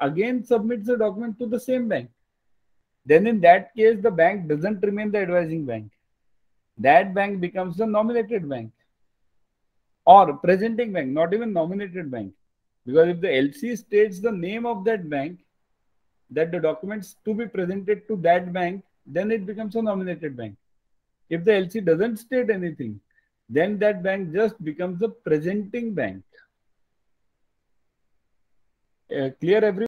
again submits the document to the same bank. Then in that case, the bank doesn't remain the advising bank. That bank becomes the nominated bank or presenting bank, not even nominated bank. Because if the LC states the name of that bank, that the documents to be presented to that bank, then it becomes a nominated bank. If the LC doesn't state anything, then that bank just becomes a presenting bank. Uh, clear every